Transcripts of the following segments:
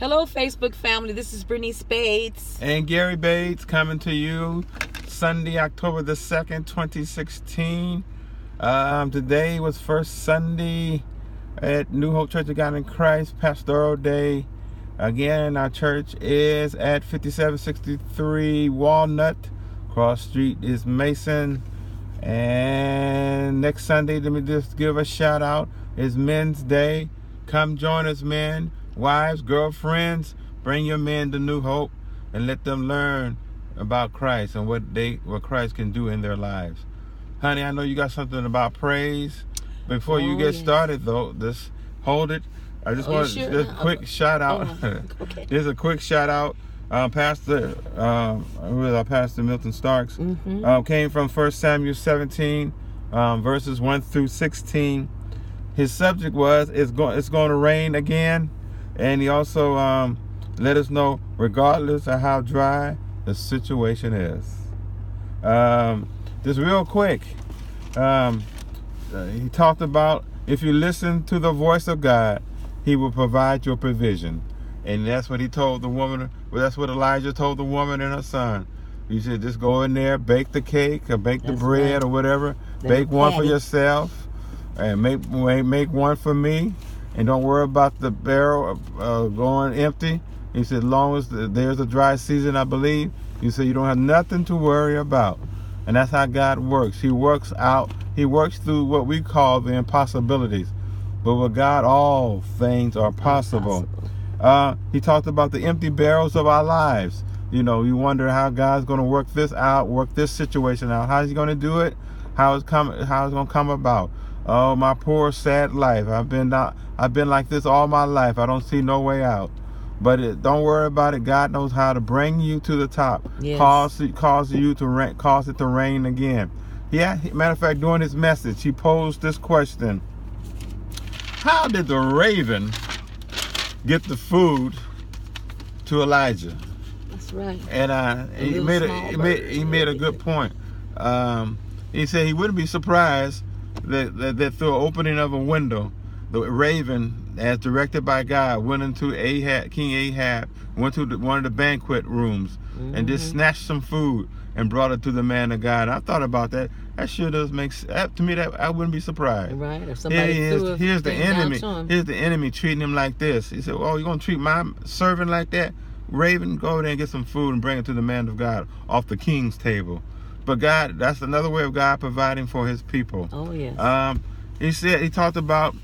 Hello, Facebook family. This is Bernice Bates. And Gary Bates coming to you Sunday, October the 2nd, 2016. Um, today was first Sunday at New Hope Church of God in Christ, Pastoral Day. Again, our church is at 5763 Walnut. Cross Street is Mason. And next Sunday, let me just give a shout out. It's Men's Day. Come join us, men, wives, girlfriends. Bring your men to New Hope and let them learn about Christ and what they what Christ can do in their lives. Honey, I know you got something about praise. Before Oh, you get started though, just hold it. I just Oh, want sure? just a quick Oh, shout out. oh, okay. There's a quick shout out. Um, Pastor, um, who is our Pastor Milton Starks, Mhm. um, came from 1 Samuel 17, um, verses 1 through 16. His subject was it's going it's going to rain again, and he also um, let us know regardless of how dry the situation is. Um, just real quick, um, uh, he talked about if you listen to the voice of God, He will provide your provision, and that's what he told the woman. Well, that's what Elijah told the woman and her son. He said, just go in there, bake the cake or bake the bread right. or whatever. The bake one for yourself, and make make make one for me, and don't worry about the barrel uh, going empty. He said, as long as there's a dry season, I believe. He said you don't have nothing to worry about. And that's how God works. He works out, He works through what we call the impossibilities. But with God, all things are possible. Uh, he talked about the empty barrels of our lives. You know, you wonder how God's going to work this out, work this situation out. How's He going to do it? How it's come? How it's going to come about? Oh, my poor, sad life. I've been not, I've been like this all my life. I don't see no way out. But it, don't worry about it. God knows how to bring you to the top. Yes. Cause cause you to rain, cause it to rain again. Yeah. Matter of fact, during his message, he posed this question: How did the raven get the food to Elijah? That's right. And uh, he made a he made, he made a good point. Um, he said he wouldn't be surprised that, that, that through an opening of a window, the raven, as directed by God, went into Ahab, King Ahab, went to the, one of the banquet rooms and just Mhm. snatched some food and brought it to the man of God. I thought about that. That sure does make that, to me. That I wouldn't be surprised. Right. If somebody he is, here's the enemy. Here's the enemy treating him like this. He said, "Oh, you're gonna treat my servant like that? Raven, go over there and get some food and bring it to the man of God off the king's table." But God, that's another way of God providing for His people. Oh yes. Um, he said he talked about.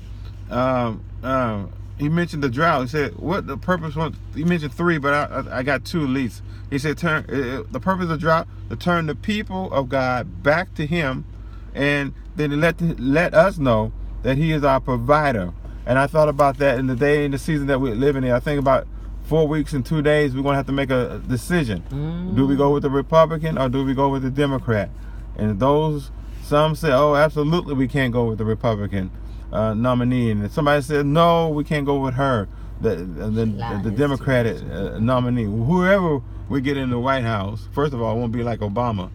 Um, um, he mentioned the drought. He said, "What the purpose was?" He mentioned three, but I, I, I got two at least. He said, "Turn uh, the purpose of drought to turn the people of God back to Him, and then let let us know that He is our provider." And I thought about that in the day and the season that we're living in. I think about four weeks and two days. We're gonna have to make a decision. Do we go with the Republican or do we go with the Democrat? And those some say, "Oh, absolutely, we can't go with the Republican uh, nominee," and somebody said, "No, we can't go with her, the the, the, Democratic uh, nominee. Whoever we get in the White House, first of all, won't be like Obama.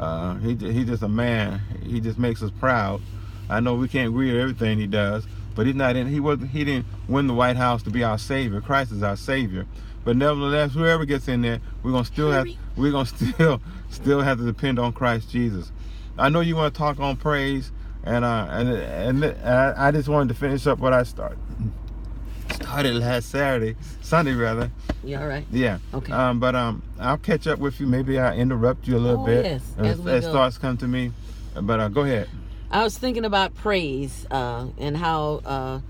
Uh, he he's just a man. He just makes us proud. I know we can't agree with everything he does, but he's not in. He wasn't. He didn't win the White House to be our savior. Christ is our savior. But nevertheless, whoever gets in there, we're gonna still have. We're gonna still still have to depend on Christ Jesus. I know you want to talk on praise, and uh, and and, and I, I just wanted to finish up what I started started last Saturday, Sunday rather. Yeah, all right? Yeah. Okay. Um, but um, I'll catch up with you. Maybe I interrupt you a little Oh, bit yes, as, as as thoughts come to me. But uh, go ahead. I was thinking about praise uh, and how uh,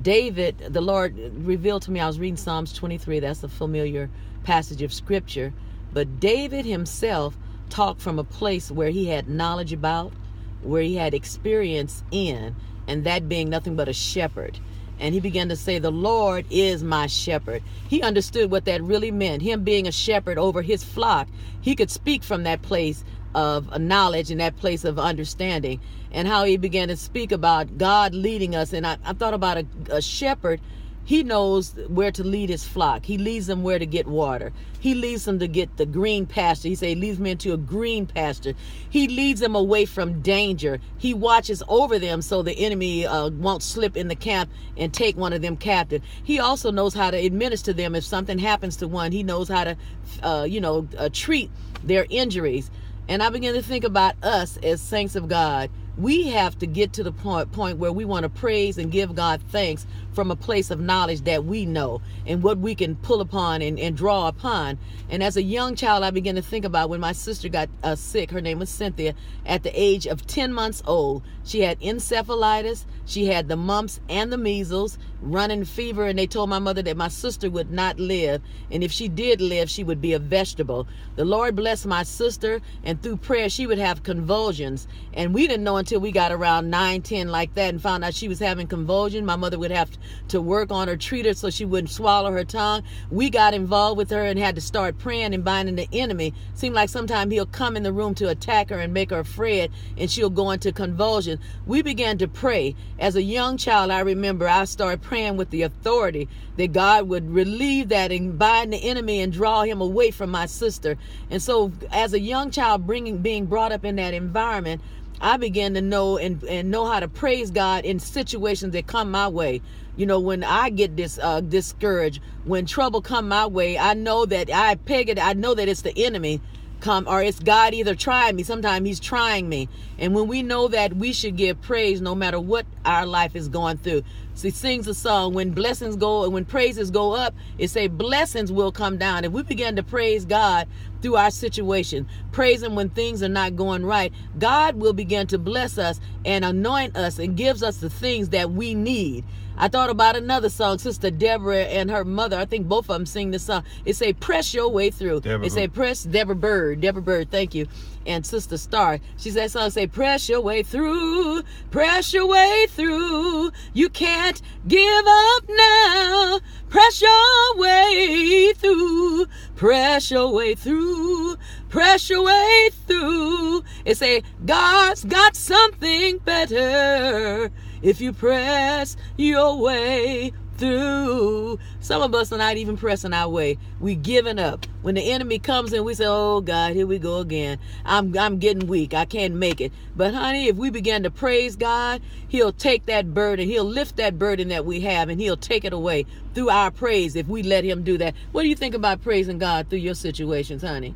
David, the Lord revealed to me. I was reading Psalms 23. That's a familiar passage of scripture. But David himself talked from a place where he had knowledge about, where he had experience in, and that being nothing but a shepherd. And he began to say, The Lord is my shepherd. He understood what that really meant. Him being a shepherd over his flock, he could speak from that place of knowledge and that place of understanding and how he began to speak about God leading us. And I, I thought about a, a shepherd he knows where to lead his flock. He leads them where to get water. He leads them to get the green pasture. He say he leads them into a green pasture. He leads them away from danger. He watches over them so the enemy uh, won't slip in the camp and take one of them captive. He also knows how to administer them if something happens to one. He knows how to, uh, you know, uh, treat their injuries. And I begin to think about us as saints of God we have to get to the point point where we want to praise and give God thanks from a place of knowledge that we know and what we can pull upon and, and draw upon. And as a young child, I began to think about when my sister got uh, sick. Her name was Cynthia. At the age of 10 months old, she had encephalitis, she had the mumps and the measles, running fever, and they told my mother that my sister would not live. And if she did live, she would be a vegetable. The Lord blessed my sister, and through prayer, she would have convulsions. And we didn't know until we got around 9, 10 like that and found out she was having convulsion. My mother would have to work on her, treat her so she wouldn't swallow her tongue. We got involved with her and had to start praying and binding the enemy. Seemed like sometimes he'll come in the room to attack her and make her afraid and she'll go into convulsion. We began to pray. As a young child, I remember I started praying with the authority that God would relieve that and bind the enemy and draw him away from my sister. And so as a young child bringing being brought up in that environment, I began to know and, and know how to praise God in situations that come my way. You know, when I get this uh, discouraged, when trouble come my way, I know that I peg it. I know that it's the enemy come or it's God either trying me. Sometimes He's trying me. And when we know that, we should give praise no matter what our life is going through. So he sings a song when blessings go and when praises go up, it say blessings will come down. If we begin to praise God through our situation, praise Him when things are not going right, God will begin to bless us and anoint us and gives us the things that we need. I thought about another song, Sister Deborah and her mother. I think both of them sing this song. It say, "Press your way through." Deborah. It say, "Press." Deborah Bird. Deborah Bird. Thank you. And Sister Star. She said, "Song say, press your way through, press your way through. You can't give up now. Press your way through, press your way through, press your way through." It say, "God's got something better." If you press your way through. Some of us are not even pressing our way. We giving up. When the enemy comes in, we say, "Oh God, here we go again. I'm I'm getting weak. I can't make it." But honey, if we begin to praise God, He'll take that burden. He'll lift that burden that we have, and He'll take it away through our praise. If we let Him do that, what do you think about praising God through your situations, honey?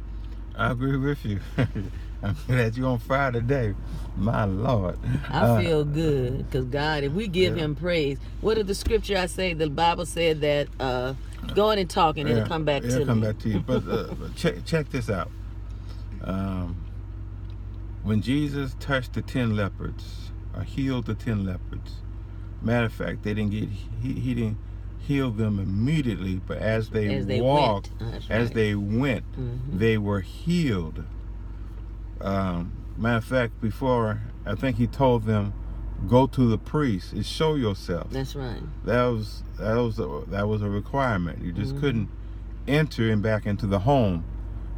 I agree with you. I'm glad you're on fire today. My Lord. I uh, feel good because God, if we give yeah. Him praise, what did the scripture I say? The Bible said that uh, going and talking, yeah, it'll come back it'll to come me. back to you. But, uh, but check check this out. Um, when Jesus touched the ten leopards, or healed the ten leopards, matter of fact, they didn't get he, he didn't heal them immediately, but as they, as they walked, as they went, mm-hmm. they were healed. Um, matter of fact, before I think he told them, go to the priest and show yourself. That's right. That was that was a, that was a requirement. You just mm-hmm. couldn't enter and back into the home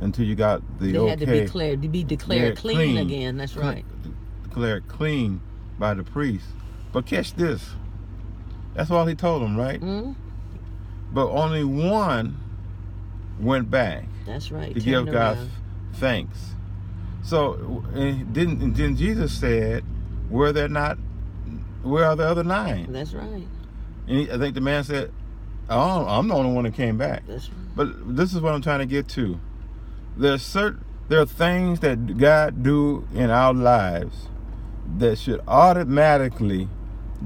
until you got the they okay. had to be declared to be declared clean, clean, again. That's right. Declared clean by the priest. But catch this. That's all he told them, right? Mm-hmm. But only one went back. That's right. To give God thanks. So didn't then Jesus said, "Were there not? Where are the other nine? That's right. And he, I think the man said, "Oh, I'm the only one that came back." That's right. But this is what I'm trying to get to. There's certain there are things that God do in our lives that should automatically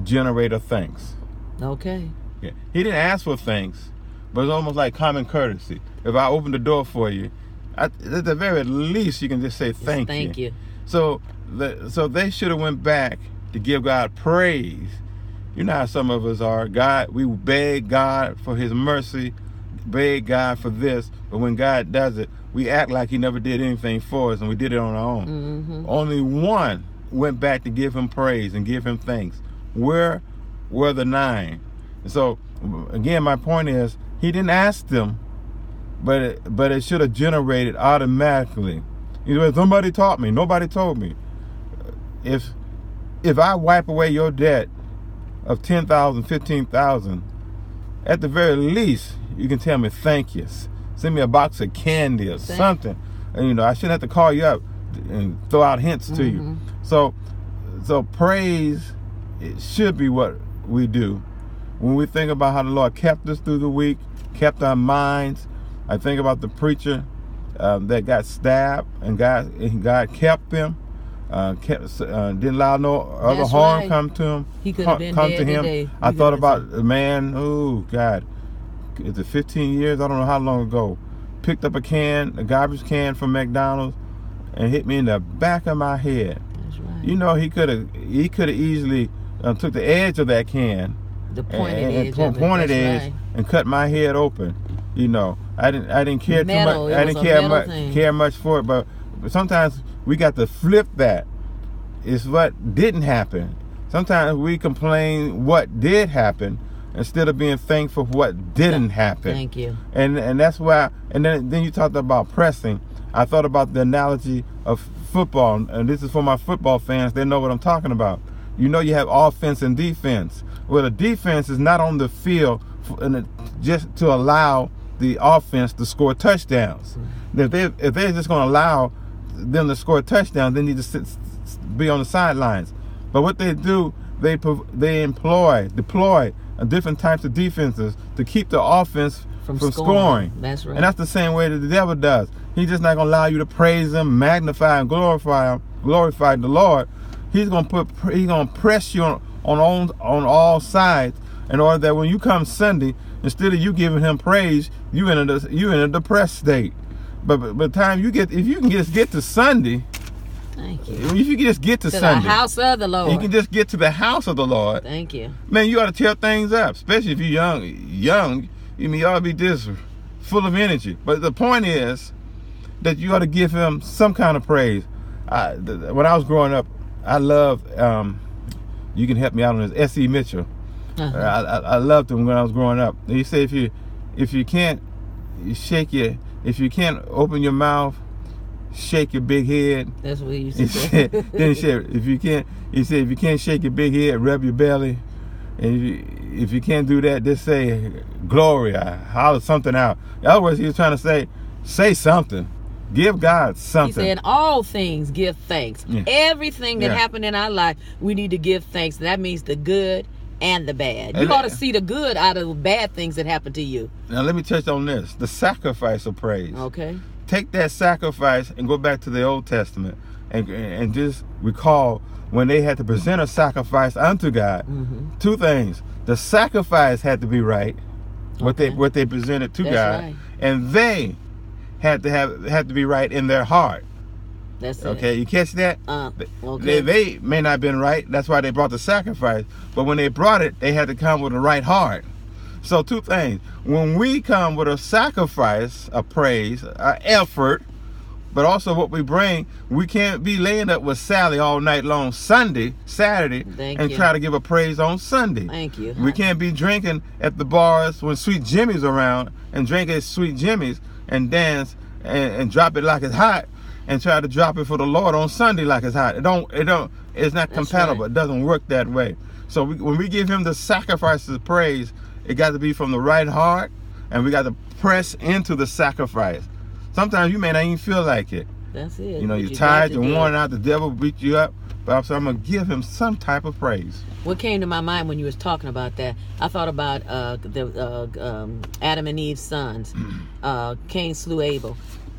generate a thanks. Okay. Yeah. He didn't ask for thanks, but it's almost like common courtesy. If I open the door for you, at, the very least, you can just say thank, just thank you. you. So, the, so they should have went back to give God praise. You know how some of us are. God, we beg God for His mercy, beg God for this, but when God does it, we act like He never did anything for us, and we did it on our own. Mm-hmm. Only one went back to give Him praise and give Him thanks. Where were the nine? So, again, my point is, He didn't ask them but it, but it should have generated automatically. You know, somebody taught me. Nobody told me. If if I wipe away your debt of 10,000, 15,000, at the very least, you can tell me thank you. Send me a box of candy or Thank- something. And, you know, I shouldn't have to call you up and throw out hints to you. Mhm. So, so praise it should be what we do when we think about how the Lord kept us through the week, kept our minds. I think about the preacher um, that got stabbed, and God, and God kept them. Uh, kept, uh, didn't allow no other That's harm right. come to him. He could have come- been come dead to him. today. I thought about a man. Oh God, is it 15 years? I don't know how long ago. Picked up a can, a garbage can from McDonald's, and hit me in the back of my head. That's right. You know, he could have he could have easily uh, took the edge of that can the pointed and, and edge. po- of it. pointed edge right. and cut my head open. You know, I didn't I didn't care Metal, too it much. I didn't care much thing. care much for it, but, but sometimes we got to flip that. It's what didn't happen. Sometimes we complain what did happen instead of being thankful for what didn't happen Thank you. and and that's why and then then you talked about pressing i thought about the analogy of football and this is for my football fans they know what i'm talking about you know you have offense and defense well the defense is not on the field for, and it, just to allow the offense to score touchdowns mm-hmm. if they if they're just going to allow them to score touchdowns they need to sit, be on the sidelines but what they do they they employ deploy different types of defenses to keep the offense From from, scoring. scoring. That's right. And that's the same way that the devil does. He's just not gonna allow you to praise him, magnify and glorify him, glorify the Lord. He's gonna put he's gonna press you on on on, on all sides in order that when you come Sunday, instead of you giving him praise, you in a you in a depressed state. But but by the time you get if you can just get to Sunday, Thank you. if you can just get to, To Sunday, the house of the Lord. you can just get to the house of the Lord Thank you. man, you ought to tear things up, especially if you're young. Young, you mean you ought to be just full of energy. But the point is that you ought to give him some kind of praise. I, when I was growing up, I love. Um, you can help me out on this. S. E. Mitchell. Uh-huh. I, I, I loved him when I was growing up. He said, if you if you can't you shake your if you can't open your mouth, shake your big head. That's what he used to say. said, then he said, if you can't, he said, if you can't shake your big head, rub your belly. And if you, if you can't do that, just say glory, or holler something out. In other words, he was trying to say, say something. Give God something. He said, "All things give thanks. Yeah. Everything that Yeah. happened in our life, we need to give thanks. That means the good and the bad. You And ought to see the good out of the bad things that happen to you. now let me touch on this: the sacrifice of praise. Okay. Take that sacrifice and go back to the Old Testament and and just recall when they had to present a sacrifice unto God. hmm Two things: the sacrifice had to be right, what they what they presented to That's God, right. and they had to have had to be right in their heart. That's it. Okay, you catch that? Uh, They, okay. they they may not have been right. That's why they brought the sacrifice. But when they brought it, they had to come with the right heart. So two things: when we come with a sacrifice, a praise, an effort, but also what we bring, we can't be laying up with Sally all night long Sunday, Saturday, Thank and you. try to give a praise on Sunday. Thank you. We can't be drinking at the bars when Sweet Jimmy's around and drink at Sweet Jimmy's and dance and, and drop it like it's hot and try to drop it for the Lord on Sunday like it's hot. It don't. It don't. It's not That's compatible. right. It doesn't work that way. So we, when we give Him the sacrifices of praise, it got to be from the right heart, and we got to press into the sacrifice. Sometimes you may not even feel like it. That's it. You know, you're got tired, you're worn out, the devil beat you up. But I'm, so I'm gonna give him some type of praise. What came to my mind when you was talking about that? I thought about uh, the uh, um, Adam and Eve's sons. uh, Cain slew Abel.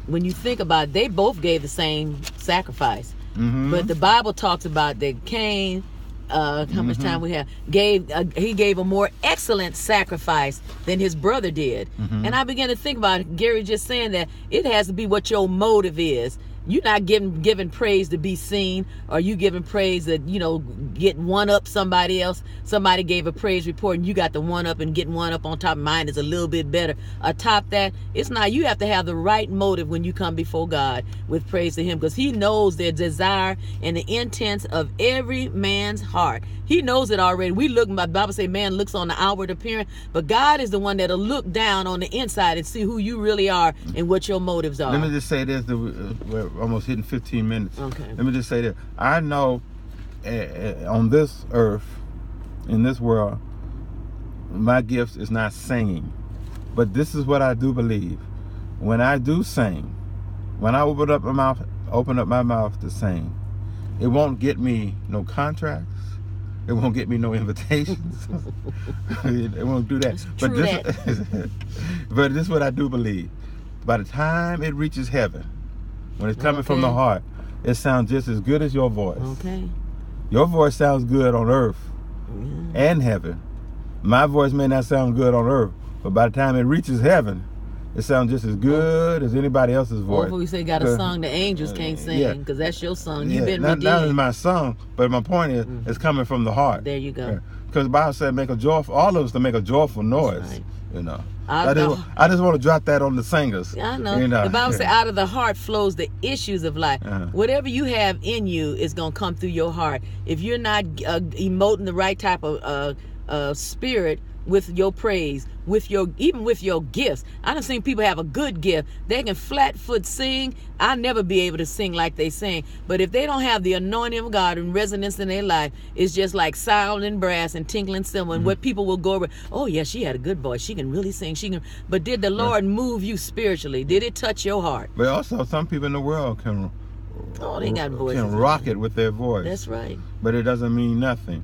When you think about, it, they both gave the same sacrifice, hmm but the Bible talks about that Cain. Uh, how much Mm-hmm. time we have? Gave uh, he gave a more excellent sacrifice than his brother did, Mm-hmm. and I began to think about it, Gary just saying that it has to be what your motive is. You're not giving giving praise to be seen, or you giving praise that you know get one up somebody else. Somebody gave a praise report, and you got the one up and getting one up on top. Of mine is a little bit better. Atop that, it's not. You have to have the right motive when you come before God with praise to Him, because He knows the desire and the intents of every man's heart. He knows it already. We look. My Bible say, man looks on the outward appearance, but God is the one that'll look down on the inside and see who you really are and what your motives are. Let me just say this: uh, we're almost hitting 15 minutes. Okay. Let me just say this: I know uh, uh, on this earth, in this world, my gift is not singing. But this is what I do believe. When I do sing, when I open up my mouth, open up my mouth to sing, it won't get me no contracts. It won't get me no invitations. it won't do that. But this, but this is what I do believe. By the time it reaches heaven, when it's coming from the heart, it sounds just as good as your voice. Okay. Your voice sounds good on earth Yeah. and heaven. My voice may not sound good on earth, but by the time it reaches heaven, it sounds just as good as anybody else's voice. if we say got a song the angels can't sing, yeah. because that's your song. You've been not, not my song, but my point is, Mhm. it's coming from the heart. There you go. Because the Bible said, make a joyful, all of us to make a joyful noise. right. You know, Out I of just, I just want to drop that on the singers. I know. You know. The Bible says, out of the heart flows the issues of life. Uh-huh. Whatever you have in you is going to come through your heart. If you're not uh, emoting the right type of uh, uh, spirit with your praise, with your even with your gifts. I done seen people have a good gift. They can flat foot sing. I'll never be able to sing like they sing. But if they don't have the anointing of God and resonance in their life, it's just like sound and brass and tinkling cymbal. And mm-hmm. what people will go over, oh yeah, she had a good voice. She can really sing. She can. But did the Lord move you spiritually? Did it touch your heart? But also, some people in the world can Oh, they got voices. can rock it with their voice, That's right. but it doesn't mean nothing.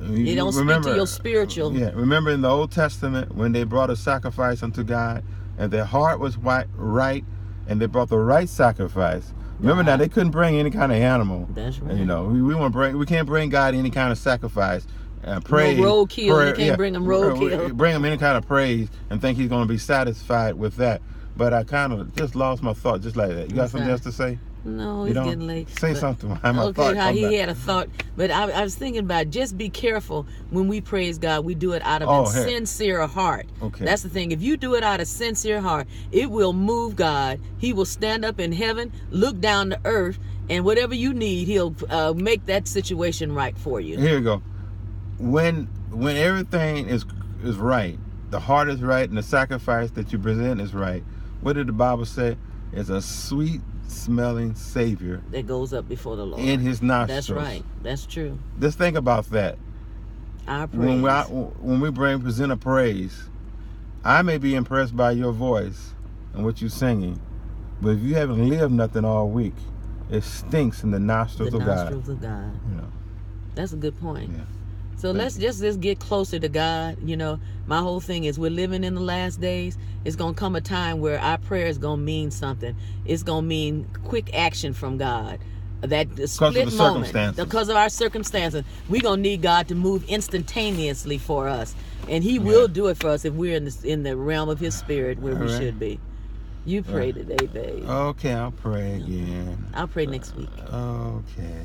It don't speak to your spiritual. Yeah, remember in the Old Testament when they brought a sacrifice unto God, and their heart was wi- right, and they brought the right sacrifice. Remember now they couldn't bring any kind of animal. That's right. You know, we, we want bring we can't bring God any kind of sacrifice. Uh, praise, roadkill. You can't bring him roadkill. Bring him any kind of praise and think he's going to be satisfied with that. But I kind of just lost my thought just like that. You got What's something that? else to say? No, You it's getting late. say But- something. Okay, how he back. had a thought, but I, I was thinking about just be careful when we praise God. We do it out of Oh, a hey. sincere heart. Okay. That's the thing. If you do it out of sincere heart, it will move God. He will stand up in heaven, look down to earth, and whatever you need, He'll uh, make that situation right for you. Here you go. When when everything is is right, the heart is right, and the sacrifice that you present is right. What did the Bible say? It's a sweet smelling Savior That goes up before the Lord. in His nostrils. That's right. That's true. Just think about that. Our praise. When we when we bring present a praise, I may be impressed by your voice and what you're singing, but if you haven't lived nothing all week, it stinks in the the nostrils of God. nostrils of God. You know. That's a good point. Yeah. So Thank let's just just get closer to God. You know, my whole thing is we're living in the last days. It's gonna come a time where our prayer is gonna mean something. It's gonna mean quick action from God. That split the moment, because of our circumstances, we're gonna need God to move instantaneously for us, and He will do it for us if we're in the in the realm of His Spirit where we All right. should be. You pray today, babe. Okay, I'll pray again. I'll pray next week. Okay.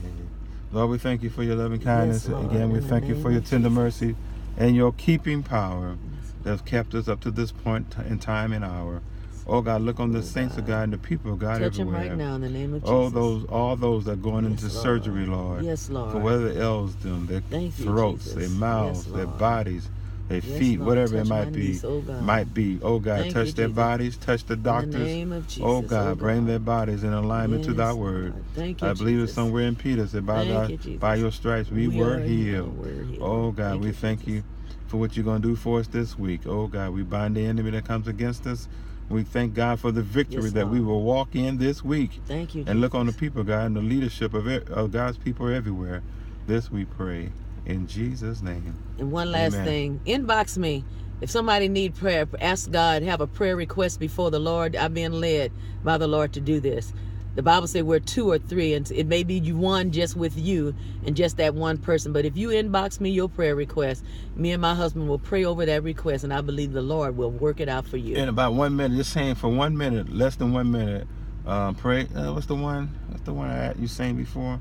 Lord, we thank you for your loving kindness. Lord, Again, we thank you for your tender mercy and your keeping power that's kept us up to this point in time and hour. Oh God, look on the Oh, saints of God. God and the people of God Touch everywhere. right now in the name of oh, Jesus. Oh, those all those that are going into Lord. surgery, Lord. Yes, Lord. For whatever ails them, their Thank throats, Jesus. their mouths, Yes, their bodies, their Yes, feet, Lord. whatever it might be, niece, oh might be. Oh God, Thank touch you, their Jesus. bodies, touch the In doctors. the name of oh Jesus. oh God, bring their bodies in alignment to Yes, thy word. God. Thank you, I believe it's somewhere in Peter said, by, thy, you, by your stripes we, We were healed. We're healed. Oh God, Thank we thank Jesus. you for what you're going to do for us this week. Oh God, we bind the enemy that comes against us. We thank God for the victory Yes, that we will walk in this week. Thank you. And look on the people, God, and the leadership of, of God's people everywhere. This we pray in Jesus' name. And one last Amen. thing, inbox me. If somebody need prayer, ask God, have a prayer request before the Lord. I'm being led by the Lord to do this. The Bible says we're two or three, and it may be you one just with you and just that one person. But if you inbox me your prayer request, me and my husband will pray over that request, and I believe the Lord will work it out for you. In about one minute, just saying for one minute, less than one minute, um, pray. Uh, what's the one? What's the one I, you sang before?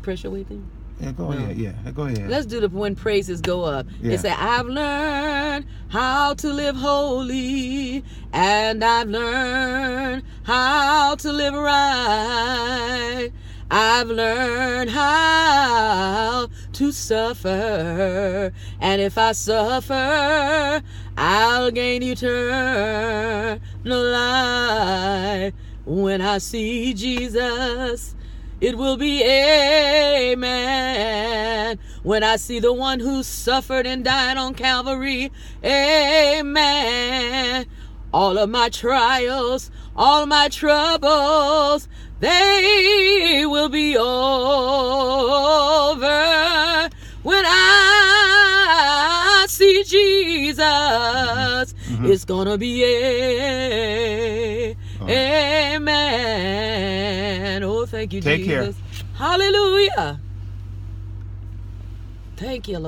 Pressure waiting. Yeah, go No. ahead. Yeah, go ahead. Let's do the when praises go up. Yeah. It say, I've learned how to live holy, and I've learned how to live right. I've learned how to suffer, and if I suffer, I'll gain eternal life when I see Jesus it will be amen. When I see the one who suffered and died on Calvary, amen. All of my trials, all my troubles, they will be over when I see Jesus. Mm-hmm. It's gonna be a, amen. Oh, thank you, Take care. Jesus. Hallelujah. Thank you, Lord.